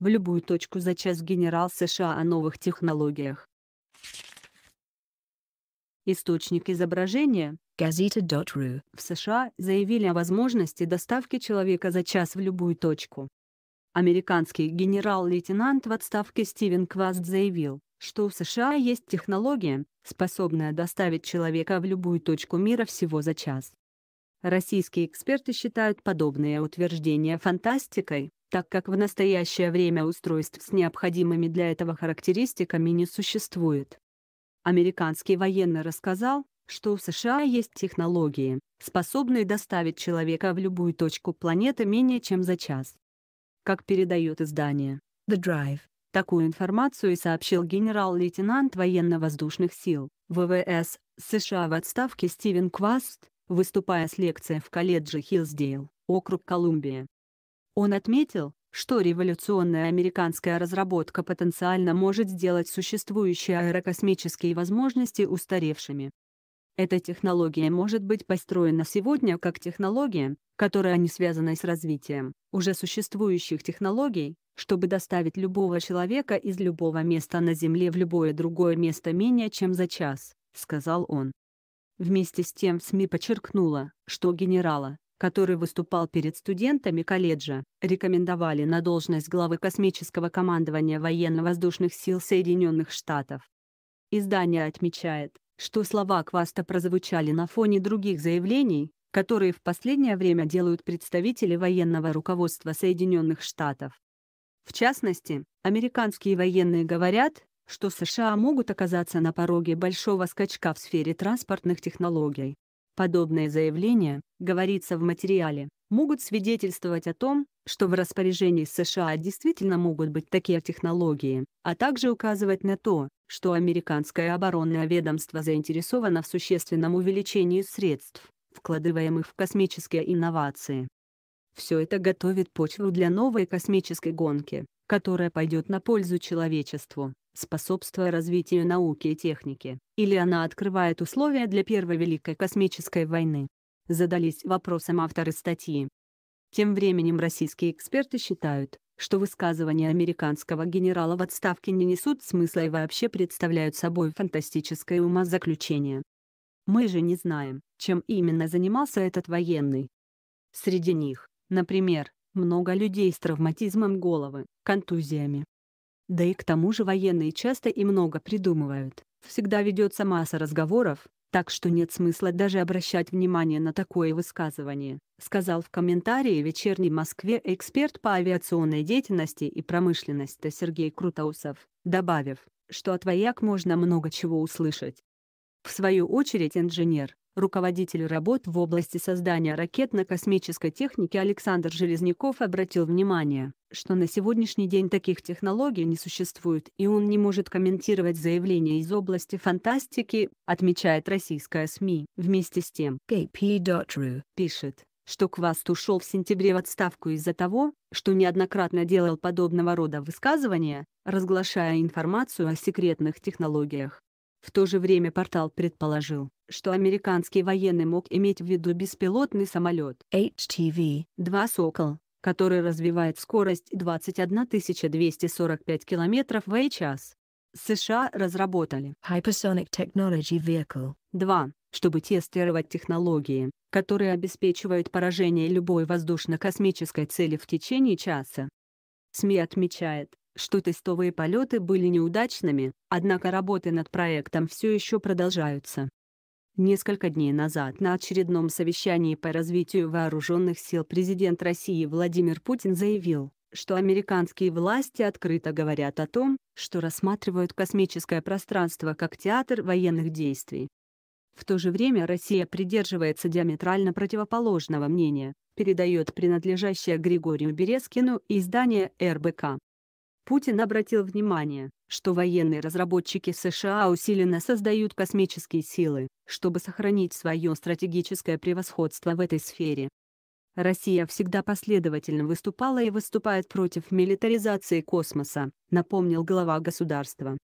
в любую точку за час генерал США о новых технологиях. Источник изображения Gazeta.ru в США заявили о возможности доставки человека за час в любую точку. Американский генерал-лейтенант в отставке Стивен Кваст заявил, что в США есть технология, способная доставить человека в любую точку мира всего за час. Российские эксперты считают подобные утверждения фантастикой, так как в настоящее время устройств с необходимыми для этого характеристиками не существует. Американский военный рассказал, что в США есть технологии, способные доставить человека в любую точку планеты менее чем за час. Как передает издание The Drive. Такую информацию сообщил генерал-лейтенант военно-воздушных сил ВВС США в отставке Стивен Кваст, выступая с лекцией в колледже Хиллсдейл, округ Колумбия. Он отметил, что революционная американская разработка потенциально может сделать существующие аэрокосмические возможности устаревшими. Эта технология может быть построена сегодня как технология, которая не связана с развитием уже существующих технологий, чтобы доставить любого человека из любого места на Земле в любое другое место менее чем за час, сказал он. Вместе с тем СМИ подчеркнула, что генерала, который выступал перед студентами колледжа, рекомендовали на должность главы космического командования военно-воздушных сил Соединенных Штатов. Издание отмечает, что слова Кваста прозвучали на фоне других заявлений, которые в последнее время делают представители военного руководства Соединенных Штатов. В частности, американские военные говорят, что США могут оказаться на пороге большого скачка в сфере транспортных технологий. Подобные заявления, говорится в материале, могут свидетельствовать о том, что в распоряжении США действительно могут быть такие технологии, а также указывать на то, что американское оборонное ведомство заинтересовано в существенном увеличении средств, вкладываемых в космические инновации. Все это готовит почву для новой космической гонки, которая пойдет на пользу человечеству, способствуя развитию науки и техники, или она открывает условия для Первой Великой космической войны. Задались вопросом авторы статьи. Тем временем российские эксперты считают, что высказывания американского генерала в отставке не несут смысла и вообще представляют собой фантастическое умозаключение. Мы же не знаем, чем именно занимался этот военный. Среди них, например, много людей с травматизмом головы, контузиями. Да и к тому же военные часто и много придумывают. Всегда ведется масса разговоров, так что нет смысла даже обращать внимание на такое высказывание, сказал в комментарии «Вечерней Москве» эксперт по авиационной деятельности и промышленности Сергей Крутоусов, добавив, что от вояк можно много чего услышать. В свою очередь инженер, руководитель работ в области создания ракетно-космической техники Александр Железняков обратил внимание, что на сегодняшний день таких технологий не существует и он не может комментировать заявления из области фантастики, отмечает российская СМИ. Вместе с тем, KP.ru пишет, что Кваст ушел в сентябре в отставку из-за того, что неоднократно делал подобного рода высказывания, разглашая информацию о секретных технологиях. В то же время портал предположил, что американский военный мог иметь в виду беспилотный самолет HTV-2 «Сокол», который развивает скорость 21 245 км в час. США разработали Hypersonic Technology Vehicle 2, чтобы тестировать технологии, которые обеспечивают поражение любой воздушно-космической цели в течение часа. СМИ отмечает, что тестовые полеты были неудачными, однако работы над проектом все еще продолжаются. Несколько дней назад на очередном совещании по развитию вооруженных сил президент России Владимир Путин заявил, что американские власти открыто говорят о том, что рассматривают космическое пространство как театр военных действий. В то же время Россия придерживается диаметрально противоположного мнения, передает принадлежащее Григорию Березкину издание РБК. Путин обратил внимание, что военные разработчики США усиленно создают космические силы, чтобы сохранить свое стратегическое превосходство в этой сфере. Россия всегда последовательно выступала и выступает против милитаризации космоса, напомнил глава государства.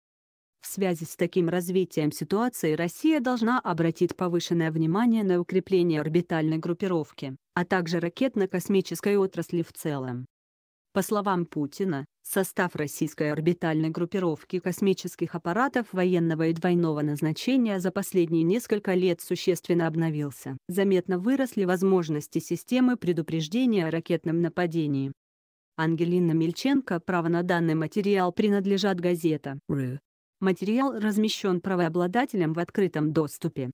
В связи с таким развитием ситуации Россия должна обратить повышенное внимание на укрепление орбитальной группировки, а также ракетно-космической отрасли в целом. По словам Путина, состав российской орбитальной группировки космических аппаратов военного и двойного назначения за последние несколько лет существенно обновился. Заметно выросли возможности системы предупреждения о ракетном нападении. Ангелина Мельченко Право на данный материал принадлежат газета. Материал размещен правообладателем в открытом доступе.